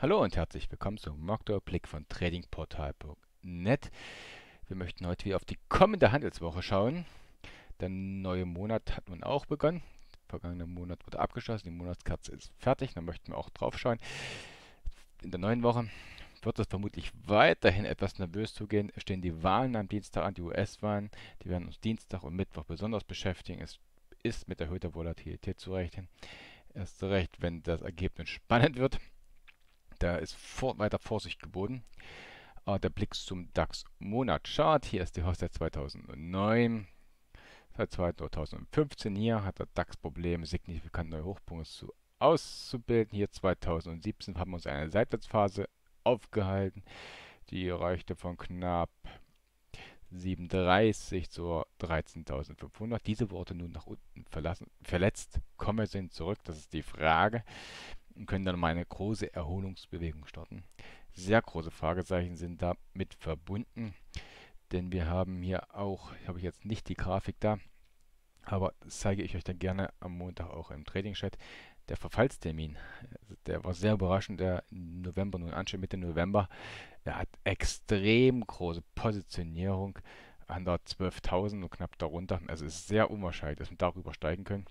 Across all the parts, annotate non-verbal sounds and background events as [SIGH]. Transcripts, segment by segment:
Hallo und herzlich willkommen zum Marktüberblick von tradingportal.net. Wir möchten heute wieder auf die kommende Handelswoche schauen. Der neue Monat hat nun auch begonnen. Der vergangene Monat wurde abgeschlossen, die Monatskarte ist fertig, da möchten wir auch drauf schauen. In der neuen Woche wird es vermutlich weiterhin etwas nervös zugehen. Es stehen die Wahlen am Dienstag an, die US-Wahlen. Die werden uns Dienstag und Mittwoch besonders beschäftigen. Es ist mit erhöhter Volatilität zu rechnen. Erst recht, wenn das Ergebnis spannend wird. Da ist vor, weiter Vorsicht geboten. Äh, der Blick zum DAX Monatschart. Hier ist die Hochzeit 2009. Seit 2015 hier hat der DAX Probleme, signifikant neue Hochpunkte zu auszubilden. Hier 2017 haben wir uns eine Seitwärtsphase aufgehalten. Die reichte von knapp 37 zu 13.500. Diese wurde nun nach unten verlassen, verletzt. Kommen sind zurück, das ist die Frage und können dann mal eine große Erholungsbewegung starten. Sehr große Fragezeichen sind damit verbunden, denn wir haben hier auch, habe ich jetzt nicht die Grafik da, aber das zeige ich euch dann gerne am Montag auch im Trading-Chat. Der Verfallstermin, der war sehr überraschend, der November nun ansteht, Mitte November. Er hat extrem große Positionierung an der 12.000 und knapp darunter. Also es ist sehr unwahrscheinlich, dass wir darüber steigen können.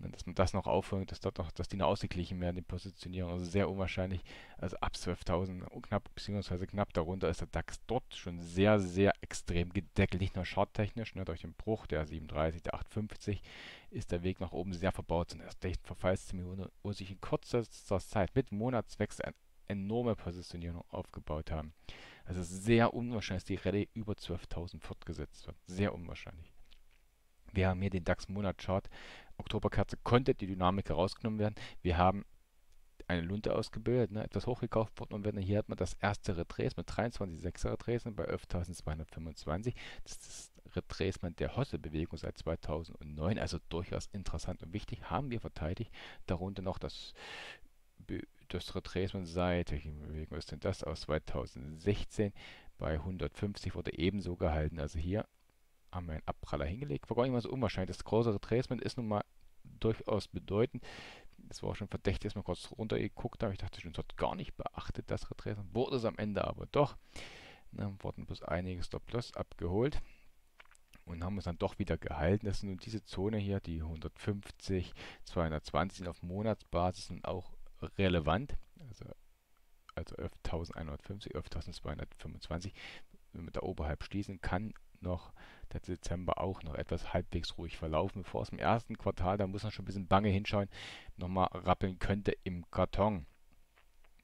Ne, dass man das noch aufhört, dass dort noch, dass die noch ausgeglichen werden, die Positionierung. Also sehr unwahrscheinlich. Also ab 12.000 knapp, beziehungsweise knapp darunter ist der DAX dort schon sehr, sehr extrem gedeckelt. Nicht nur charttechnisch, ne, durch den Bruch der 37, der 850 ist der Weg nach oben sehr verbaut. Und erst echt Verfallstermin, wo sich in kurzer Zeit mit Monatswechsel eine enorme Positionierung aufgebaut haben. Also sehr unwahrscheinlich, dass die Rallye über 12.000 fortgesetzt wird. Sehr unwahrscheinlich. Wir haben hier den DAX-Monat-Chart Oktoberkerze konnte die Dynamik herausgenommen werden. Wir haben eine Lunte ausgebildet, ne, etwas hochgekauft worden und hier hat man das erste Retracement, 23,6er Retracement bei 11.225. Das ist das Retracement der Hosse-Bewegung seit 2009, also durchaus interessant und wichtig, haben wir verteidigt. Darunter noch das, das Retracement seit, welche Bewegung ist denn das, aus 2016 bei 150 wurde ebenso gehalten. Also hier haben wir einen Abpraller hingelegt. War gar nicht mal so unwahrscheinlich. Das große Retracement ist nun mal durchaus bedeutend. Das war auch schon verdächtig, dass man kurz runtergeguckt habe. Ich dachte schon, es hat gar nicht beachtet, das Retracement. Wurde es am Ende aber doch. Dann wurden bloß einige Stop-Loss abgeholt und haben es dann doch wieder gehalten. Das ist nun diese Zone hier, die 150, 220 sind auf Monatsbasis und auch relevant. Also, also 11.150, 11.225. Wenn man da oberhalb schließen kann, noch der Dezember auch noch etwas halbwegs ruhig verlaufen, bevor es im ersten Quartal, da muss man schon ein bisschen bange hinschauen, nochmal rappeln könnte im Karton.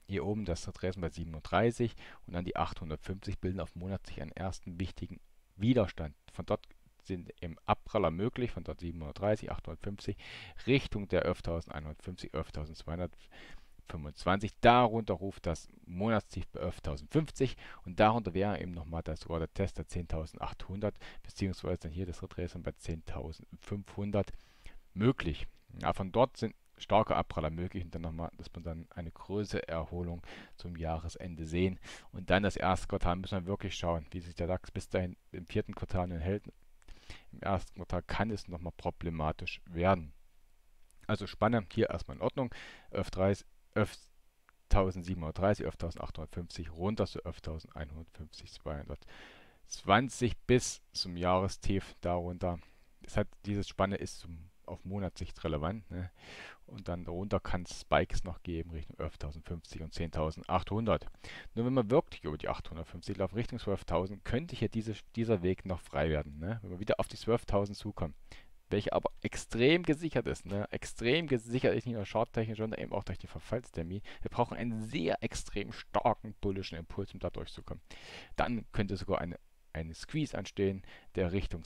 Hier oben das Adressen bei 37 und dann die 850 bilden auf Monat sich einen ersten wichtigen Widerstand. Von dort sind im Abpraller möglich, von dort 730, 850 Richtung der 11.150, 11.200 25. Darunter ruft das Monatstief bei 11.050 und darunter wäre eben nochmal das Order Test der 10.800 beziehungsweise dann hier das Retracement bei 10.500 möglich. Ja, von dort sind starke Abpraller möglich und dann nochmal, dass man dann eine größere Erholung zum Jahresende sehen. Und dann das erste Quartal müssen wir wirklich schauen, wie sich der DAX bis dahin im vierten Quartal hält. Im ersten Quartal kann es nochmal problematisch werden. Also Spanne hier erstmal in Ordnung. 11.30 11.730, 11.850 runter zu 11.150, 220 bis zum Jahrestief darunter. Das hat, diese Spanne ist zum, auf Monatssicht relevant. Ne? Und dann darunter kann es Spikes noch geben Richtung 11.050 und 10.800. Nur wenn man wirklich über die 850 laufen, Richtung 12.000, könnte hier diese, dieser Weg noch frei werden. Ne? Wenn wir wieder auf die 12.000 zukommen welche aber extrem gesichert ist. Ne? Extrem gesichert ist nicht nur charttechnisch, sondern eben auch durch die Verfallstermin. Wir brauchen einen sehr extrem starken bullischen Impuls, um da durchzukommen. Dann könnte sogar eine, eine Squeeze anstehen, der Richtung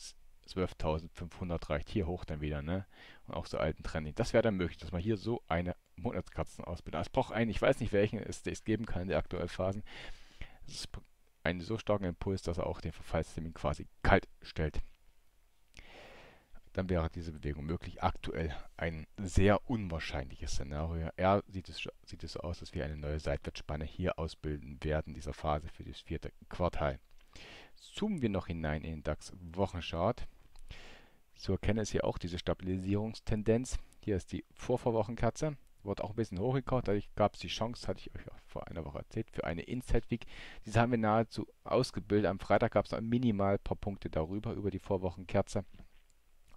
12.500 reicht. Hier hoch dann wieder, ne? Und auch so alten Trending. Das wäre dann möglich, dass man hier so eine Monatskatzen ausbildet. Es braucht einen, ich weiß nicht, welchen es, es geben kann in der aktuellen Phasen. Einen so starken Impuls, dass er auch den Verfallstermin quasi kalt stellt dann wäre diese Bewegung möglich. Aktuell ein sehr unwahrscheinliches Szenario. Er sieht es, sieht es so aus, dass wir eine neue Seitwärtsspanne hier ausbilden werden, dieser Phase für das vierte Quartal. Zoomen wir noch hinein in den DAX-Wochenchart. So erkenne es hier auch diese Stabilisierungstendenz. Hier ist die Vorvorwochenkerze. wurde auch ein bisschen hochgekauft. Dadurch gab es die Chance, hatte ich euch auch vor einer Woche erzählt, für eine Inside Week. Diese haben wir nahezu ausgebildet. Am Freitag gab es minimal ein paar Punkte darüber, über die Vorwochenkerze.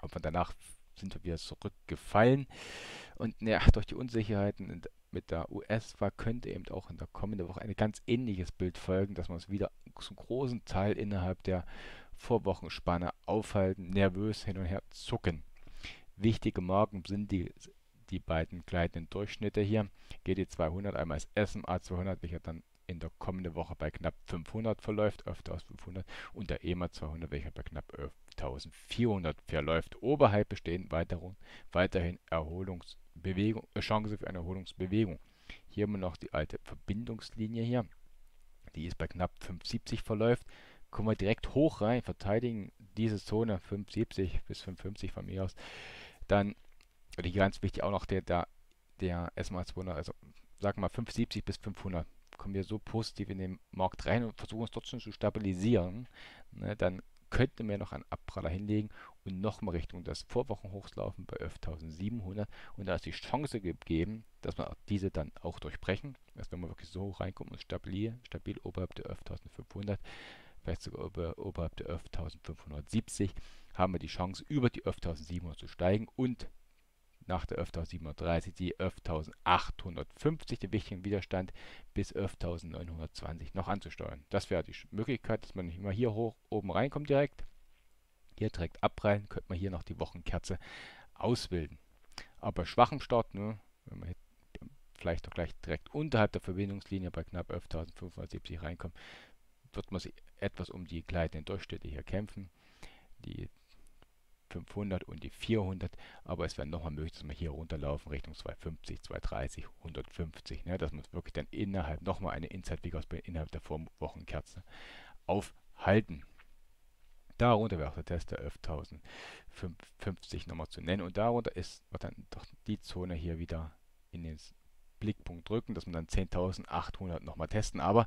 Aber danach sind wir wieder zurückgefallen. Und ja, durch die Unsicherheiten mit der US-Wahl könnte eben auch in der kommenden Woche ein ganz ähnliches Bild folgen, dass man es wieder zum großen Teil innerhalb der Vorwochenspanne aufhalten, nervös hin und her zucken. Wichtige Marken sind die, die beiden gleitenden Durchschnitte hier. GD200 einmal als SMA 200, welcher dann in der kommenden Woche bei knapp 500 verläuft, öfter aus 500 und der EMA 200, welcher bei knapp 1400 verläuft. Oberhalb bestehen weiterhin, weiterhin Erholungsbewegung, äh, Chance für eine Erholungsbewegung. Hier haben wir noch die alte Verbindungslinie hier, die ist bei knapp 570 verläuft. Kommen wir direkt hoch rein, verteidigen diese Zone 570 bis 550 von mir aus. Dann, die ganz wichtig auch noch der, der, der SMA 200, also sagen wir mal 570 bis 500 kommen wir so positiv in den Markt rein und versuchen es trotzdem zu stabilisieren, ne, dann könnten wir noch einen Abpraller hinlegen und nochmal Richtung das Vorwochenhochs laufen bei 11.700 und da ist die Chance gegeben, dass wir diese dann auch durchbrechen, dass wenn wir wirklich so hoch reinkommen und stabil, stabil oberhalb der 11.500, vielleicht sogar ober, oberhalb der 11.570, haben wir die Chance über die 11.700 zu steigen und nach der 11.730 die 11.850, den wichtigen Widerstand, bis 11.920 noch anzusteuern. Das wäre die Möglichkeit, dass man nicht immer hier hoch oben reinkommt direkt. Hier direkt abprallen, könnte man hier noch die Wochenkerze ausbilden. Aber bei schwachem Start, ne, wenn man vielleicht auch gleich direkt unterhalb der Verbindungslinie bei knapp 11.570 reinkommt, wird man sich etwas um die gleitenden Durchschnitte hier kämpfen. Die 500 und die 400, aber es wäre nochmal möglich, dass wir hier runterlaufen Richtung 250, 230, 150, ne, dass man wirklich dann innerhalb nochmal eine Inside Week innerhalb der Vorwochenkerze aufhalten. Darunter wäre auch der Test der 11.050 nochmal zu nennen und darunter ist dann doch die Zone hier wieder in den Blickpunkt drücken, dass wir dann 10.800 nochmal testen, aber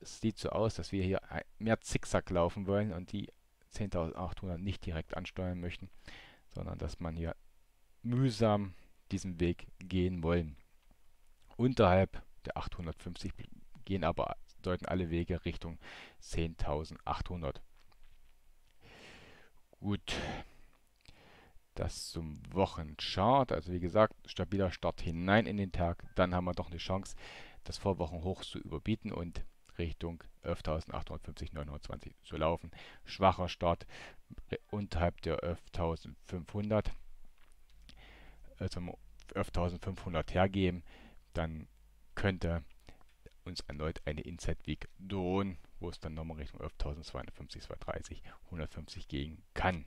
es sieht so aus, dass wir hier mehr Zickzack laufen wollen und die 10.800 nicht direkt ansteuern möchten, sondern dass man hier mühsam diesen Weg gehen wollen. Unterhalb der 850 gehen aber deuten alle Wege Richtung 10.800. Gut, das zum Wochenchart. Also wie gesagt, stabiler Start hinein in den Tag. Dann haben wir doch eine Chance, das Vorwochenhoch zu überbieten und Richtung 11.850, 920 zu laufen. Schwacher Start unterhalb der 11.500, also 11.500 hergeben, dann könnte uns erneut eine Inside Week drohen, wo es dann nochmal Richtung 11.250, 230, 150 gehen kann.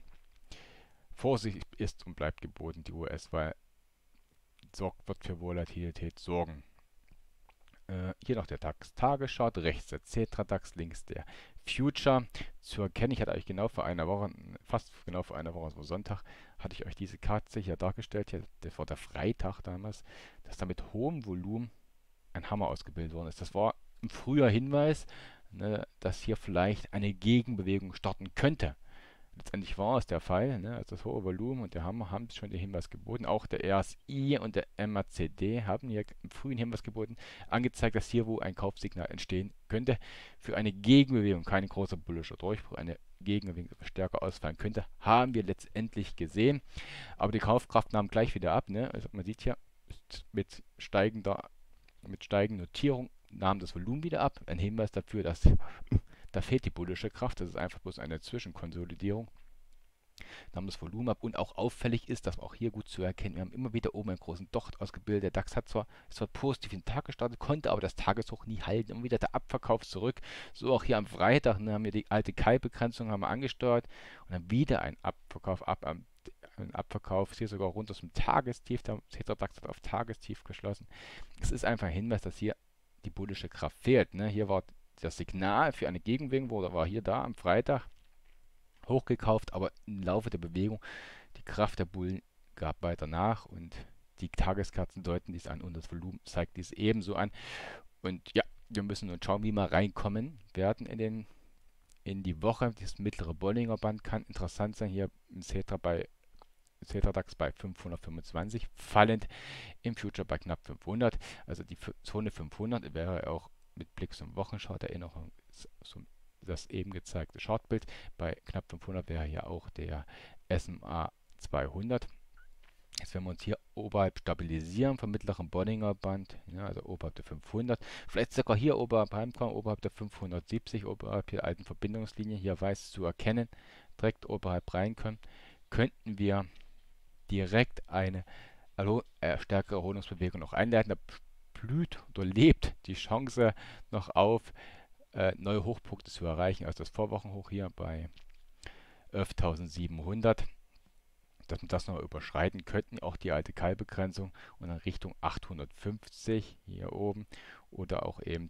Vorsicht ist und bleibt geboten, die US-Wahl wird für Volatilität sorgen. Äh, hier noch der DAX-Tageschart, rechts der Cetra-DAX, links der Future. Zu erkennen, ich hatte euch genau vor einer Woche, fast genau vor einer Woche, also Sonntag, hatte ich euch diese Karte hier dargestellt, hier, das war der Freitag damals, dass da mit hohem Volumen ein Hammer ausgebildet worden ist. Das war ein früher Hinweis, ne, dass hier vielleicht eine Gegenbewegung starten könnte. Letztendlich war es der Fall, ne? also das hohe Volumen und der Hammer haben schon den Hinweis geboten. Auch der RSI und der MACD haben hier im frühen Hinweis geboten, angezeigt, dass hier wo ein Kaufsignal entstehen könnte. Für eine Gegenbewegung, kein großer bullischer Durchbruch, eine Gegenbewegung stärker ausfallen könnte, haben wir letztendlich gesehen. Aber die Kaufkraft nahm gleich wieder ab. Ne? Also man sieht hier, mit steigender, mit steigender Notierung nahm das Volumen wieder ab. Ein Hinweis dafür, dass da fehlt die bullische Kraft, das ist einfach bloß eine Zwischenkonsolidierung. Dann haben das Volumen ab und auch auffällig ist, dass auch hier gut zu erkennen, wir haben immer wieder oben einen großen Docht ausgebildet. Der DAX hat zwar, ist zwar positiv in den Tag gestartet, konnte aber das Tageshoch nie halten. Immer wieder der Abverkauf zurück. So auch hier am Freitag ne, haben wir die alte Kai-Begrenzung angesteuert und dann wieder ein Abverkauf ab am ein Abverkauf, hier sogar runter zum Tagestief, der DAX hat auf Tagestief geschlossen. Es ist einfach ein Hinweis, dass hier die bullische Kraft fehlt. Ne? Hier war das Signal für eine Gegenbewegung war hier da am Freitag hochgekauft, aber im Laufe der Bewegung die Kraft der Bullen gab weiter nach und die Tageskerzen deuten dies an und das Volumen zeigt dies ebenso an. Und ja, wir müssen nun schauen, wie wir reinkommen werden in den in die Woche. Das mittlere Bollinger Band kann interessant sein. Hier im Cetra bei CETA-DAX bei 525, fallend im Future bei knapp 500. Also die Zone 500 wäre auch mit Blick zum Wochenchart Erinnerung so das eben gezeigte Chartbild. Bei knapp 500 wäre hier auch der SMA 200. Jetzt werden wir uns hier oberhalb stabilisieren vom mittleren Bollinger Band, ja, also oberhalb der 500. Vielleicht sogar hier oberhalb heimkommen, oberhalb der 570, oberhalb der alten Verbindungslinie, hier weiß zu erkennen, direkt oberhalb reinkommen, könnten wir direkt eine äh, stärkere Erholungsbewegung noch einleiten. Da blüht oder lebt die Chance noch auf, äh, neue Hochpunkte zu erreichen. Also das Vorwochenhoch hier bei 11.700 dass wir das noch überschreiten könnten, auch die alte Keilbegrenzung und dann Richtung 850 hier oben oder auch eben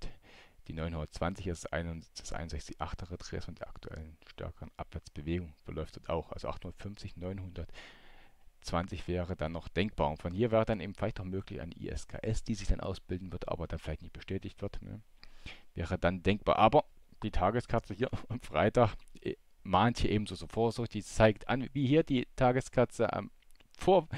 die 920 ist das 61,8er Retress und der aktuellen stärkeren Abwärtsbewegung verläuft dort auch. Also 850, 920 wäre dann noch denkbar. Und von hier wäre dann eben vielleicht auch möglich eine ISKS, die sich dann ausbilden wird, aber dann vielleicht nicht bestätigt wird. Ne? Wäre dann denkbar. Aber die Tageskarte hier [LAUGHS] am Freitag äh, mahnt hier ebenso so Vorsicht. Die zeigt an, wie hier die Tageskatze am vor,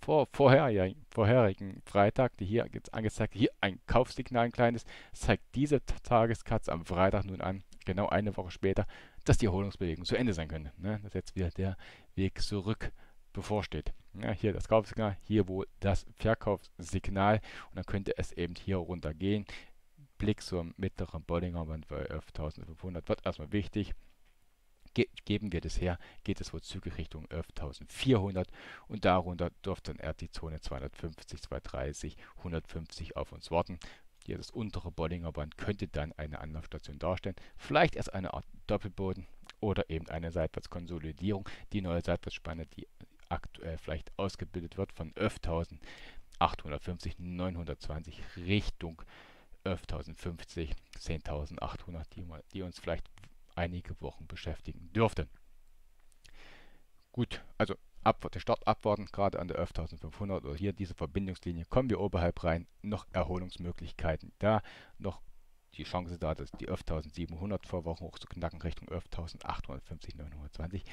vor, vorher, ja, vorherigen Freitag, die hier jetzt angezeigt, hier ein Kaufsignal, ein kleines, zeigt diese Tageskatze am Freitag nun an, genau eine Woche später, dass die Erholungsbewegung zu Ende sein könnte. Ne? Dass jetzt wieder der Weg zurück bevorsteht. Ja, hier das Kaufsignal, hier wohl das Verkaufssignal und dann könnte es eben hier runtergehen. Blick zum mittleren Bollinger Band bei 11.500 wird erstmal wichtig ge geben wir das her, geht es wohl zügig Richtung 11.400 und darunter dürfte dann eher die Zone 250, 230, 150 auf uns warten. Hier das untere Bollinger Band könnte dann eine Anlaufstation darstellen. Vielleicht erst eine Art Doppelboden oder eben eine Seitwärtskonsolidierung. Die neue Seitwärtsspanne, die aktuell vielleicht ausgebildet wird von 11.850, 920 Richtung 11.050, 10.800, die, die uns vielleicht einige Wochen beschäftigen dürfte. Gut, also ab, der Start abwarten, gerade an der 11.500 oder hier diese Verbindungslinie, kommen wir oberhalb rein, noch Erholungsmöglichkeiten da, noch die Chance da, dass die 11.700 vor Wochen hoch zu knacken Richtung 11.850, 920.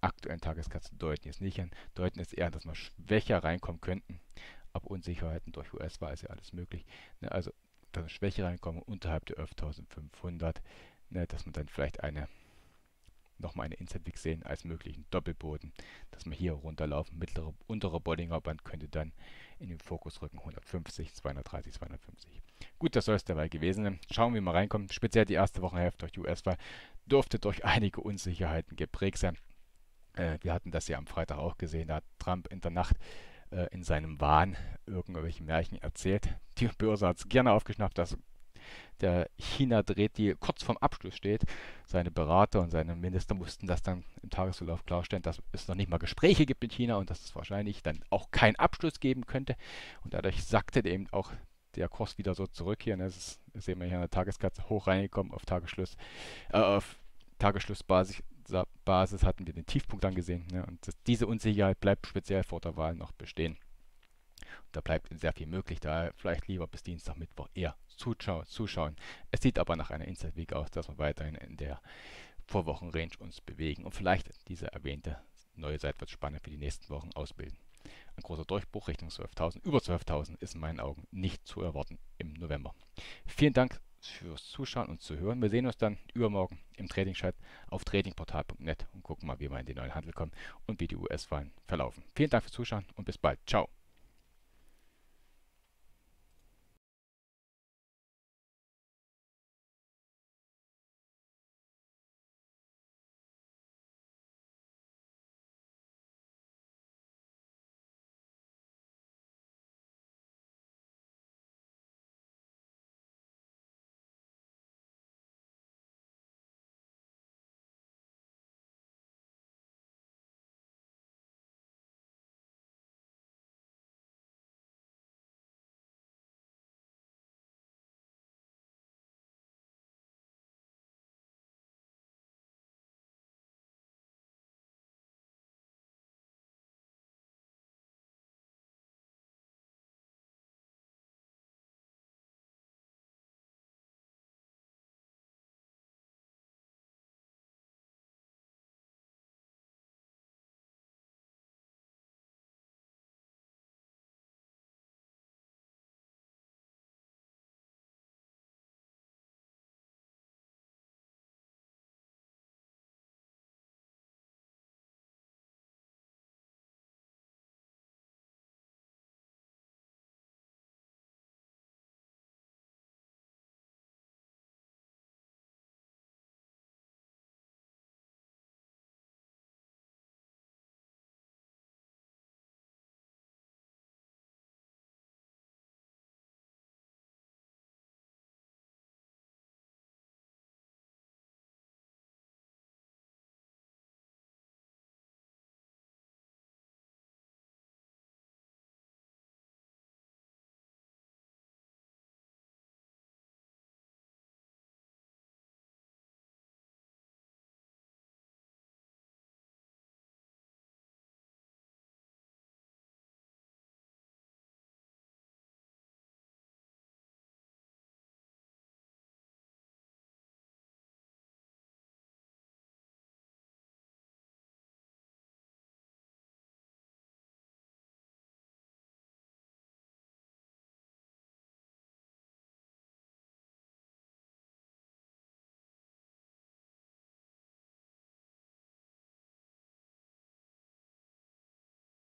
Aktuellen Tageskatzen deuten jetzt nicht an, deuten es eher, dass wir schwächer reinkommen könnten, aber Unsicherheiten durch US-Wahl ist ja alles möglich. Ne, also, dass wir schwächer reinkommen unterhalb der 11.500 ne, dass man dann vielleicht eine nochmal eine Inset sehen als möglichen Doppelboden, dass wir hier runterlaufen. Mittlere, untere Bollinger Band könnte dann in den Fokus rücken 150, 230, 250. Gut, das soll es dabei gewesen sein. Schauen wir mal reinkommen. Speziell die erste Wochenhälfte durch die US-Wahl durfte durch einige Unsicherheiten geprägt sein. Äh, wir hatten das ja am Freitag auch gesehen. Da hat Trump in der Nacht äh, in seinem Wahn irgendwelche Märchen erzählt. Die Börse hat es gerne aufgeschnappt, dass der China dreht, die kurz vorm Abschluss steht. Seine Berater und seine Minister mussten das dann im Tagesverlauf klarstellen, dass es noch nicht mal Gespräche gibt mit China und dass es wahrscheinlich dann auch keinen Abschluss geben könnte. Und dadurch sackte eben auch der Kurs wieder so zurück hier. Ne? Das, ist, sehen wir hier an der Tageskatze hoch reingekommen auf Tagesschluss, äh, auf Tagesschlussbasis Basis hatten wir den Tiefpunkt angesehen. Ne? Und das, diese Unsicherheit bleibt speziell vor der Wahl noch bestehen. Da bleibt sehr viel möglich, daher vielleicht lieber bis Dienstag, Mittwoch eher Zuschau zuschauen. Es sieht aber nach einer Inside Week aus, dass wir weiterhin in der Vorwochenrange uns bewegen und vielleicht diese erwähnte neue Seitwärtsspanne für die nächsten Wochen ausbilden. Ein großer Durchbruch Richtung 12.000, über 12.000 ist in meinen Augen nicht zu erwarten im November. Vielen Dank fürs Zuschauen und Zuhören. Wir sehen uns dann übermorgen im Trading-Chat auf tradingportal.net und gucken mal, wie wir in den neuen Handel kommen und wie die US-Wahlen verlaufen. Vielen Dank fürs Zuschauen und bis bald. Ciao.